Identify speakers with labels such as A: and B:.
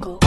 A: Go.